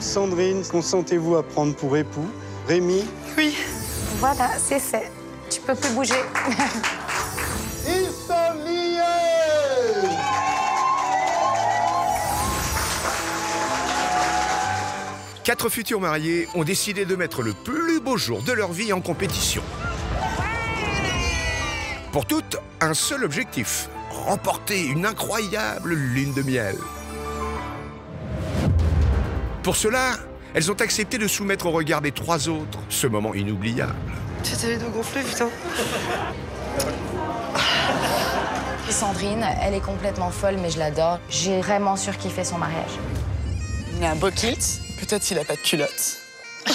Sandrine, consentez-vous à prendre pour époux Rémi Oui. Voilà, c'est fait. Tu peux plus bouger. Ils sont liés Quatre futurs mariés ont décidé de mettre le plus beau jour de leur vie en compétition. Pour toutes, un seul objectif remporter une incroyable lune de miel. Pour cela, elles ont accepté de soumettre au regard des trois autres ce moment inoubliable. Tu t'avais dos gonflé, putain. Sandrine, elle est complètement folle, mais je l'adore. J'ai vraiment surkiffé son mariage. Il a un beau kit. Peut-être il a pas de culotte.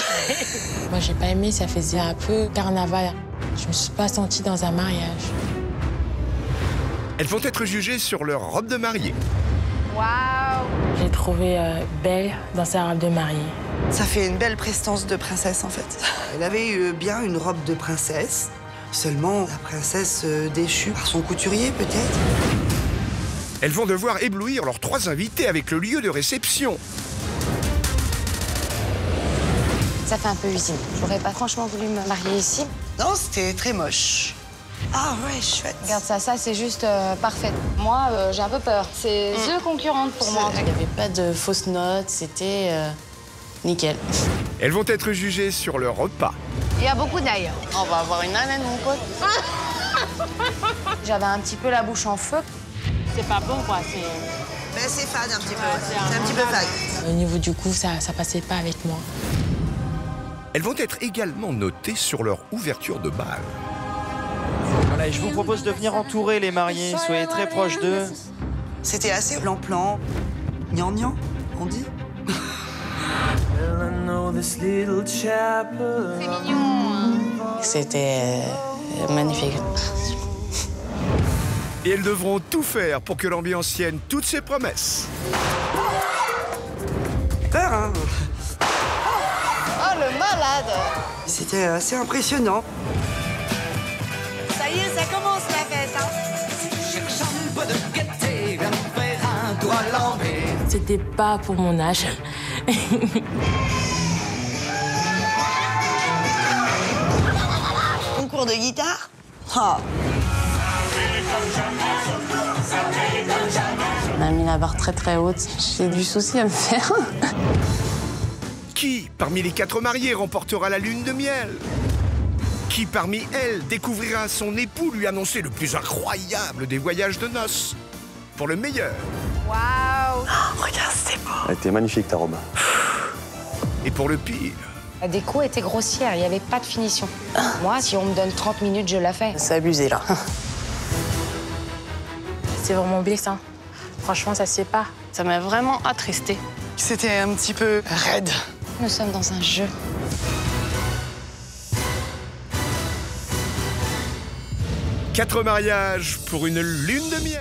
Moi, j'ai pas aimé, ça faisait un peu carnaval. Je me suis pas sentie dans un mariage. Elles vont être jugées sur leur robe de mariée. Waouh J'ai trouvé euh, belle dans sa robe de mariée. Ça fait une belle prestance de princesse, en fait. Elle avait eu bien une robe de princesse. Seulement, la princesse euh, déchue par son couturier, peut-être Elles vont devoir éblouir leurs trois invités avec le lieu de réception. Ça fait un peu usine. J'aurais pas franchement voulu me marier ici. Non, c'était très moche. Ah ouais, chouette. Regarde ça, ça c'est juste euh, parfait. Moi, euh, j'ai un peu peur. C'est The concurrente pour moi. Il n'y avait pas de fausses notes, c'était euh, nickel. Elles vont être jugées sur leur repas. Il y a beaucoup d'ail. On va avoir une haleine, mon pote. J'avais un petit peu la bouche en feu. C'est pas bon, quoi. C'est... Mais c'est fade un petit peu. c'est un petit peu fade. Au niveau du coup, ça, ça passait pas avec moi. Elles vont être également notées sur leur ouverture de bal. Voilà, et je vous propose de venir entourer les mariés. Soyez très proches d'eux. C'était assez plan-plan. Gnangnan, on dit C'était euh, magnifique. Et elles devront tout faire pour que l'ambiance tienne toutes ses promesses. Peur, hein Oh, le malade C'était assez impressionnant. Ça y est, ça commence la fête. Hein. C'était pas pour mon âge. Concours de guitare? Ah, On a mis la barre très très haute. J'ai du souci à me faire. Qui, parmi les quatre mariés, remportera la lune de miel? Qui, parmi elles, découvrira son époux lui annoncer le plus incroyable des voyages de noces Pour le meilleur Waouh Regarde, c'était beau. Elle était magnifique ta robe. et pour le pire. La déco était grossière, il n'y avait pas de finition. Moi, si on me donne 30 minutes, je la fais. C'est abusé, là. C'est vraiment blessant. Franchement, ça se fait pas. Ça m'a vraiment attristée. C'était un petit peu raide. Nous sommes dans un jeu. Quatre mariages pour une lune de miel